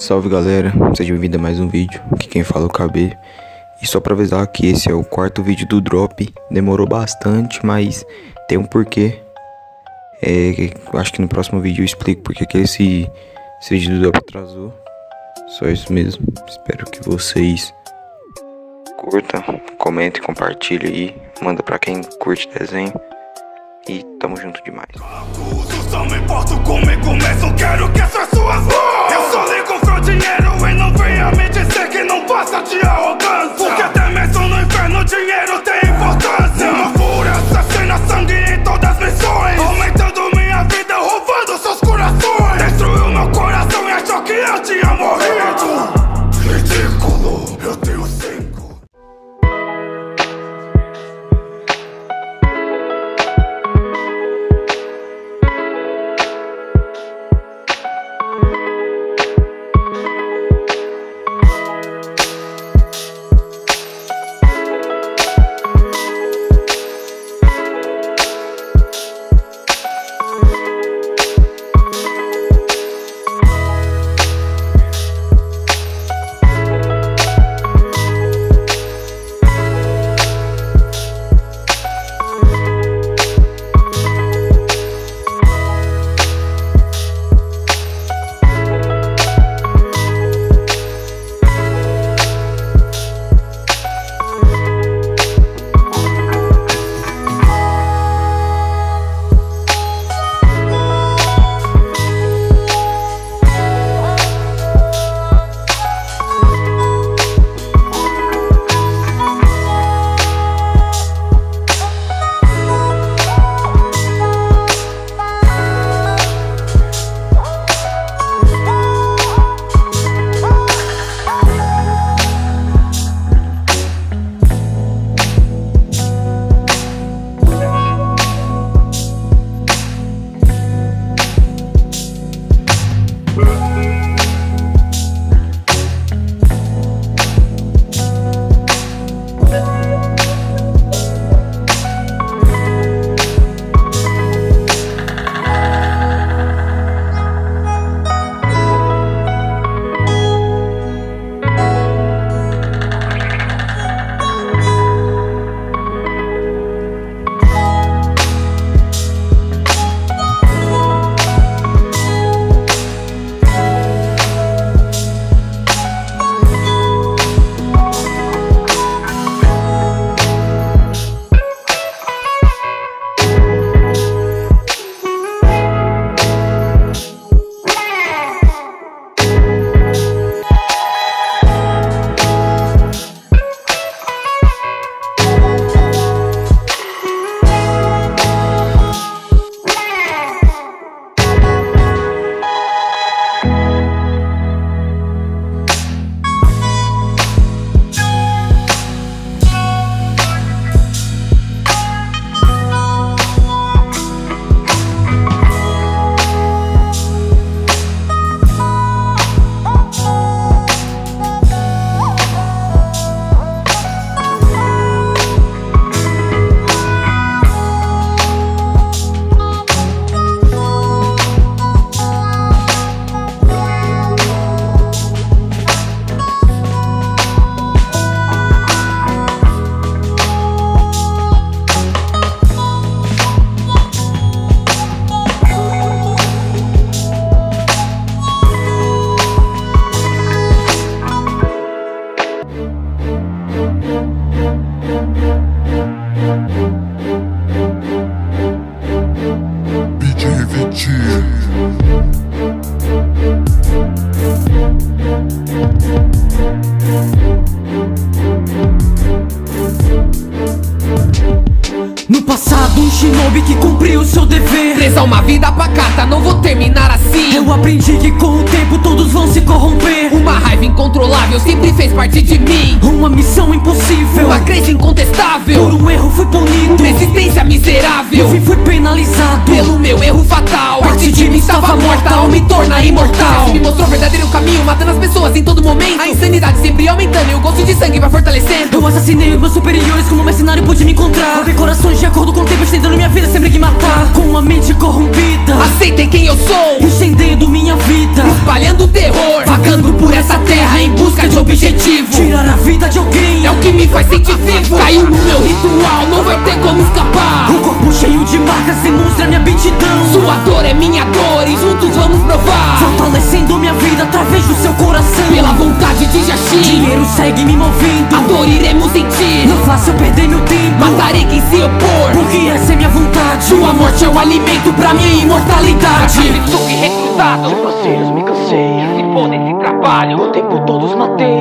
Salve galera, seja bem-vindo a mais um vídeo, aqui quem fala é o KB E só pra avisar que esse é o quarto vídeo do drop. Demorou bastante, mas tem um porquê. É, Acho que no próximo vídeo eu explico porque que esse, esse vídeo do drop atrasou. Só isso mesmo, espero que vocês curtam, comentem, compartilhem aí. Manda pra quem curte desenho. E tamo junto demais. Só me importo comigo mesmo, quero que essa sua voz. Eu dinheiro e não venha me dizer que não passa de arrogância. Porque até mesmo no inferno dinheiro tem No passado, um shinobi que cumpriu seu dever. Presa uma vida pacata, não vou terminar assim. Eu aprendi que com o tempo todos vão se corromper. Uma raiva incontrolável sempre fez parte de mim. Uma missão impossível. Uma crença incontestável. Por um erro fui punido. Resistência miserável. No fim fui penalizado. Pelo meu erro fatal. Parte de mim estava morta ao me tornar imortal. Você me mostrou o verdadeiro caminho, matando as pessoas em todo momento. A insanidade sempre aumentando e o gosto de sangue vai fortalecendo. Eu assassinei os meus superiores como mercenário pude me encontrar. Roubei corações de acordo com o tempo, estendendo minha vida sempre que matar. Com uma mente corrompida. Aceitem quem eu sou. Estendendo minha vida. Espalhando terror. Pagando objetivo. Tirar a vida de alguém. É o que me faz sentir vivo. Caiu no meu ritual, não vai ter como escapar. O corpo cheio marcas demonstra minha aptidão. Sua dor é minha dor e juntos vamos provar. Fortalecendo minha vida através do seu coração. Pela vontade de Jashin Dinheiro segue me movendo. A dor iremos sentir Não faça eu perder meu tempo. Matarei quem se opor. Porque essa é minha vontade. Sua morte é o alimento pra minha imortalidade. Sub recrutado De parceiros me cansei Se for desse trabalho O tempo todos matei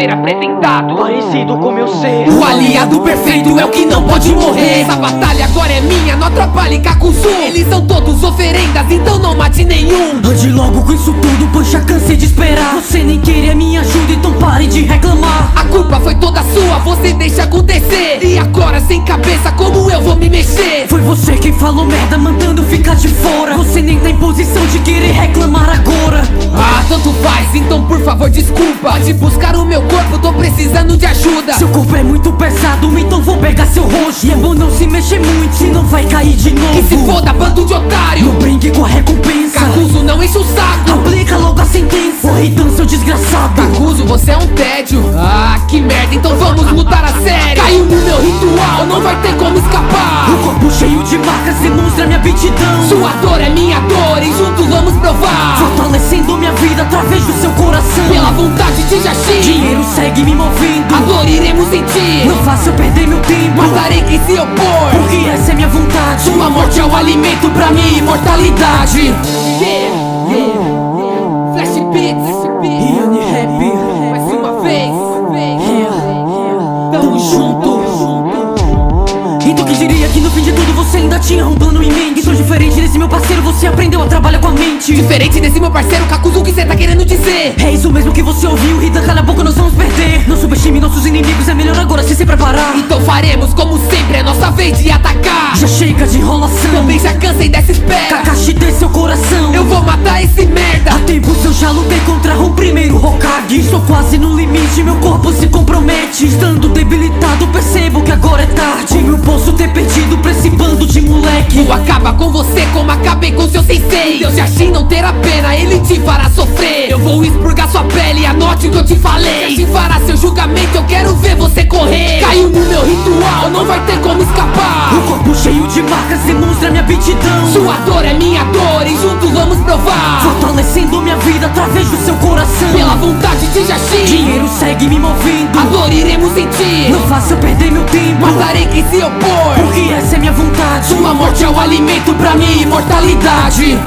Parceiro apresentado. Parecido com meu ser. O aliado perfeito é o que não pode morrer. Essa batalha agora é minha, não atrapalhe Kakuzu. Eles são todos oferendas, então não mate nenhum. Ande logo com isso tudo, pois já cansei de esperar. Você nem queria minha pare de reclamar. A culpa foi toda sua, você deixa acontecer. E agora sem cabeça, como eu vou me mexer? Foi você quem falou merda, mandando ficar de fora. Você nem tá em posição de querer reclamar agora. Ah, tanto faz, então por favor desculpa. Pode buscar o meu corpo, tô precisando de ajuda. Seu corpo é muito pesado, então vou pegar seu rosto. E é bom não se mexer muito, senão vai cair de novo. Que se foda, bando de otário? Não brinque com a recompensa. Caruso, não enche o saco. Aplica logo a sentença. Então, seu desgraçado. Caruso, você é um tédio. Ah, que merda, então vamos lutar a sério Caiu no meu ritual, não vai ter como escapar. O corpo cheio de marcas demonstra minha aptidão. Sua dor é minha dor e juntos vamos provar através do seu coração. Pela vontade de Jashin Dinheiro segue me movendo. A dor iremos sentir Não faça eu perder meu tempo. Matarei quem se opor. Porque essa é minha vontade. Sua morte é o alimento pra minha imortalidade yeah, yeah. Você aprendeu a trabalhar com a mente. Diferente desse meu parceiro Kakuzu, o que cê tá querendo dizer? É isso mesmo que você ouviu, Rita, cala a boca, nós vamos perder. Não subestime nossos inimigos, é melhor agora se se preparar. Então faremos como sempre, é nossa vez de atacar. Já chega de enrolação. Também já cansei dessa espera Kakashi dê seu coração. Eu vou matar esse merda. Há tempos eu já lutei contra o primeiro Hokage. Estou quase no limite, meu corpo se compromete. Estando debilitado, percebo que agora é tarde. Como eu posso ter perdido moleque? Vou acabar com você como acabei com seu sensei. Deus Yashin não terá pena, ele te fará sofrer. Eu vou expurgar sua pele, anote o que eu te falei. Yashin fará seu julgamento, eu quero ver você correr. Caiu no meu ritual, não vai ter como escapar. O corpo cheio de marcas demonstra minha aptidão. Sua dor é minha dor e juntos vamos provar. Fortalecendo minha vida através do seu coração Pela vontade de Yashin Dinheiro segue me movendo. A dor iremos sentir. Não faça eu perder meu tempo. Matarei quem se opor. Porque essa é minha vontade. Sua morte é o alimento pra minha imortalidade